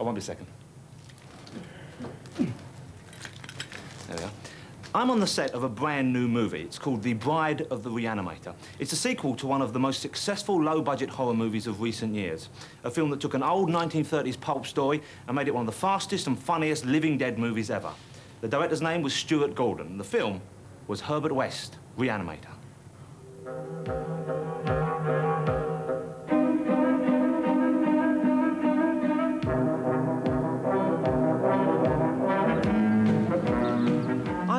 Oh, I won't be a second. There we are. I'm on the set of a brand new movie. It's called The Bride of the Reanimator. It's a sequel to one of the most successful low-budget horror movies of recent years. A film that took an old 1930s pulp story and made it one of the fastest and funniest living dead movies ever. The director's name was Stuart Gordon, the film was Herbert West, Reanimator.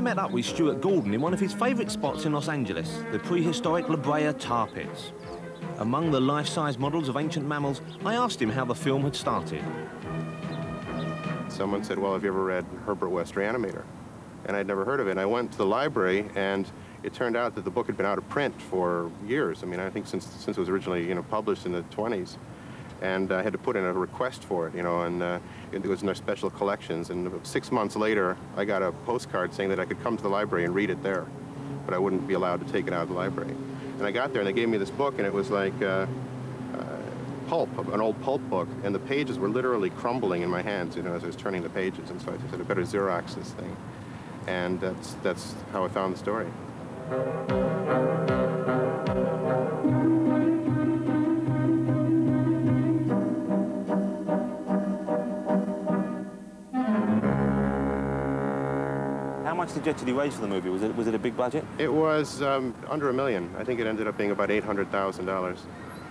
I met up with Stuart Gordon in one of his favourite spots in Los Angeles, the prehistoric La Brea tar pits. Among the life-size models of ancient mammals, I asked him how the film had started. Someone said, well, have you ever read Herbert West Reanimator? And I'd never heard of it. And I went to the library, and it turned out that the book had been out of print for years. I mean, I think since, since it was originally, you know, published in the 20s. And I had to put in a request for it, you know, and uh, it was in our special collections. And six months later, I got a postcard saying that I could come to the library and read it there, but I wouldn't be allowed to take it out of the library. And I got there, and they gave me this book, and it was like uh, uh, pulp, an old pulp book, and the pages were literally crumbling in my hands, you know, as I was turning the pages. And so I said, I better Xerox this thing. And that's, that's how I found the story. How much did you actually raise for the movie? Was it, was it a big budget? It was um, under a million. I think it ended up being about $800,000.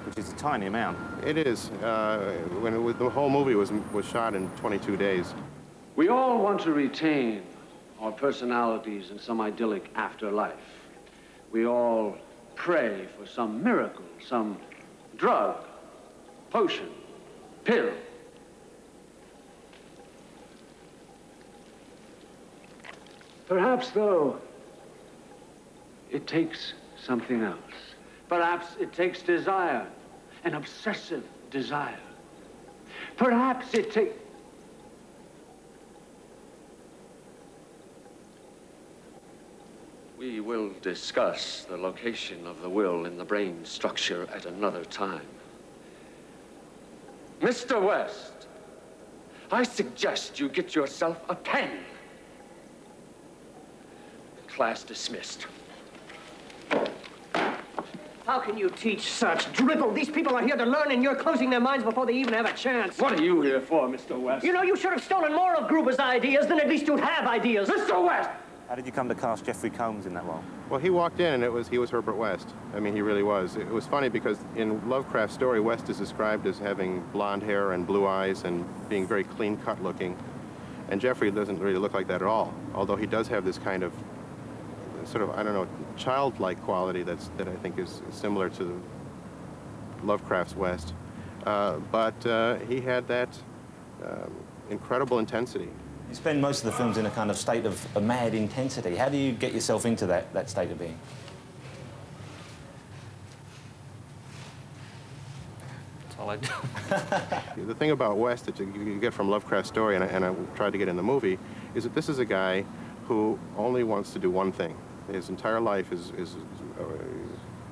Which is a tiny amount. It is. Uh, when it was, the whole movie was, was shot in 22 days. We all want to retain our personalities in some idyllic afterlife. We all pray for some miracle, some drug, potion, pill. Perhaps, though, it takes something else. Perhaps it takes desire, an obsessive desire. Perhaps it takes... We will discuss the location of the will in the brain structure at another time. Mr. West, I suggest you get yourself a pen. Class dismissed. How can you teach such drivel? These people are here to learn, and you're closing their minds before they even have a chance. What are you here for, Mr. West? You know, you should have stolen more of Gruber's ideas, then at least you'd have ideas. Mr. West! How did you come to cast Jeffrey Combs in that role? Well, he walked in and it was he was Herbert West. I mean, he really was. It was funny because in Lovecraft's story, West is described as having blonde hair and blue eyes and being very clean-cut looking. And Jeffrey doesn't really look like that at all, although he does have this kind of sort of, I don't know, childlike quality that's, that I think is similar to Lovecraft's West. Uh, but uh, he had that um, incredible intensity. You spend most of the films in a kind of state of a mad intensity. How do you get yourself into that, that state of being? That's all I do. the thing about West that you, you get from Lovecraft's story, and I, and I tried to get in the movie, is that this is a guy who only wants to do one thing. His entire life is, is uh,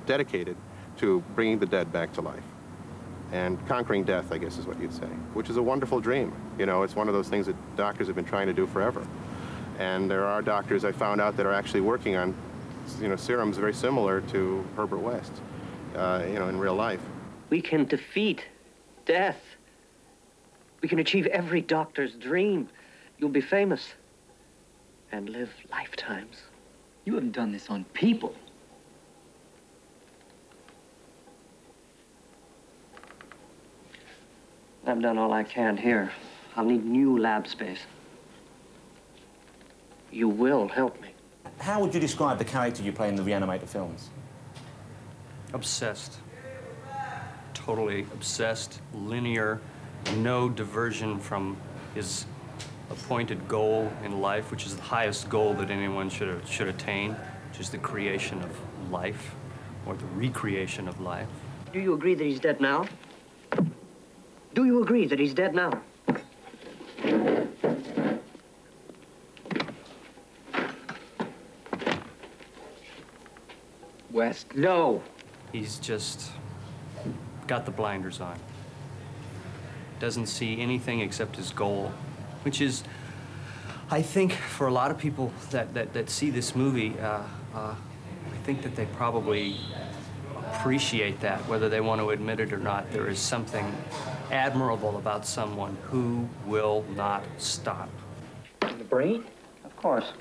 dedicated to bringing the dead back to life. And conquering death, I guess is what you'd say, which is a wonderful dream. You know, it's one of those things that doctors have been trying to do forever. And there are doctors I found out that are actually working on, you know, serums very similar to Herbert West, uh, you know, in real life. We can defeat death. We can achieve every doctor's dream. You'll be famous and live lifetimes. You haven't done this on people. I've done all I can here. I'll need new lab space. You will help me. How would you describe the character you play in the Reanimator films? Obsessed. Totally obsessed, linear, no diversion from his appointed goal in life, which is the highest goal that anyone should, should attain, which is the creation of life, or the recreation of life. Do you agree that he's dead now? Do you agree that he's dead now? West. No. He's just got the blinders on. doesn't see anything except his goal, which is, I think, for a lot of people that, that, that see this movie, uh, uh, I think that they probably appreciate that, whether they want to admit it or not. There is something admirable about someone who will not stop. The brain? Of course.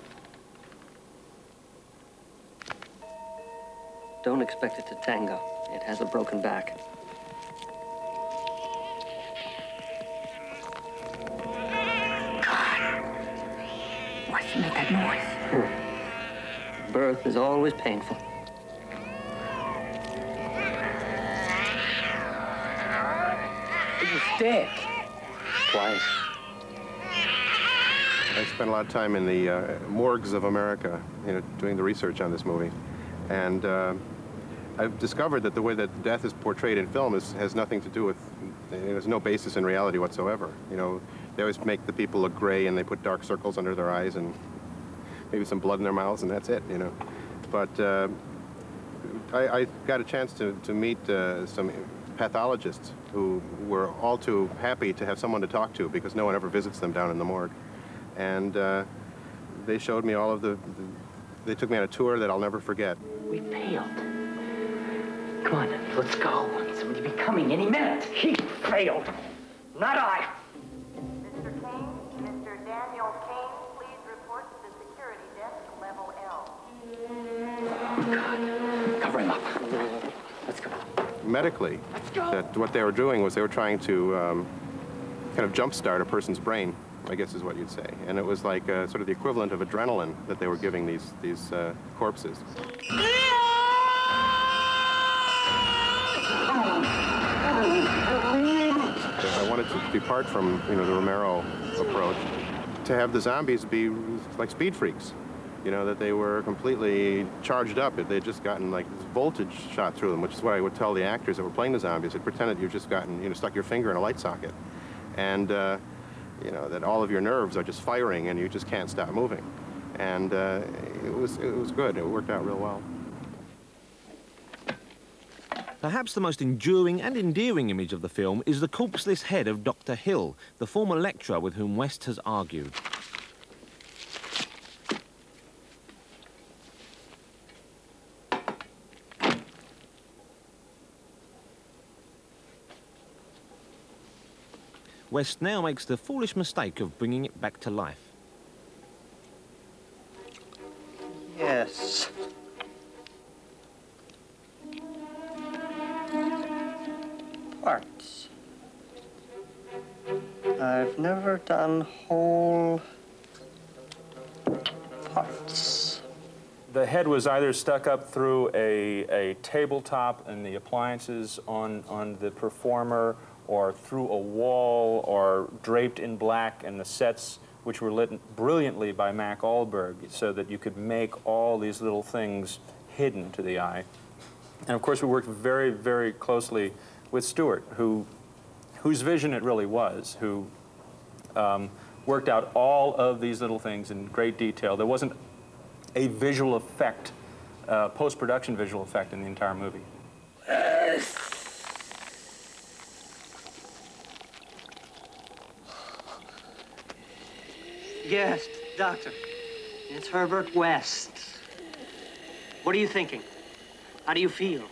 Don't expect it to tango. It has a broken back. Why'd make that noise? Birth is always painful. He was dead. Twice. I spent a lot of time in the uh, morgues of America, you know, doing the research on this movie. And uh, I've discovered that the way that death is portrayed in film is, has nothing to do with, there's no basis in reality whatsoever. You know, they always make the people look gray and they put dark circles under their eyes and maybe some blood in their mouths and that's it, you know. But uh, I, I got a chance to, to meet uh, some pathologists who were all too happy to have someone to talk to because no one ever visits them down in the morgue. And uh, they showed me all of the, the, they took me on a tour that I'll never forget. We failed. Come on, let's go. Somebody be coming any minute. He failed. Not I. Medically, that what they were doing was they were trying to um, kind of jumpstart a person's brain, I guess is what you'd say. And it was like uh, sort of the equivalent of adrenaline that they were giving these, these uh, corpses. I wanted to depart from, you know, the Romero approach to have the zombies be like speed freaks. You know, that they were completely charged up. They'd just gotten like this voltage shot through them, which is what I would tell the actors that were playing the zombies. They pretended you've just gotten, you know, stuck your finger in a light socket. And, uh, you know, that all of your nerves are just firing and you just can't stop moving. And uh, it, was, it was good. It worked out real well. Perhaps the most enduring and endearing image of the film is the corpseless head of Dr. Hill, the former lecturer with whom West has argued. West now makes the foolish mistake of bringing it back to life. Yes. Parts. I've never done whole parts. The head was either stuck up through a, a tabletop and the appliances on, on the performer, or through a wall, or draped in black, and the sets, which were lit brilliantly by Mac Ahlberg so that you could make all these little things hidden to the eye. And of course, we worked very, very closely with Stuart, who, whose vision it really was, who um, worked out all of these little things in great detail. There wasn't a visual effect, uh, post-production visual effect in the entire movie. Yes, doctor. It's Herbert West. What are you thinking? How do you feel?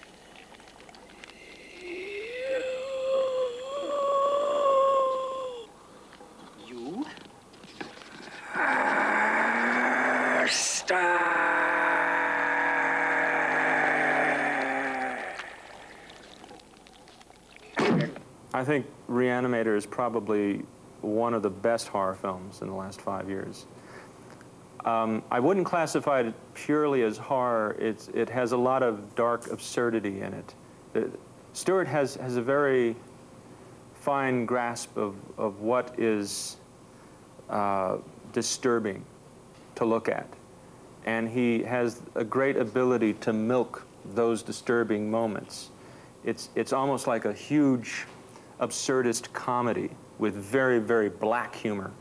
You? I think Reanimator is probably one of the best horror films in the last five years. Um, I wouldn't classify it purely as horror. It's, it has a lot of dark absurdity in it. Uh, Stuart has, has a very fine grasp of, of what is uh, disturbing to look at. And he has a great ability to milk those disturbing moments. It's, it's almost like a huge absurdist comedy with very, very black humor.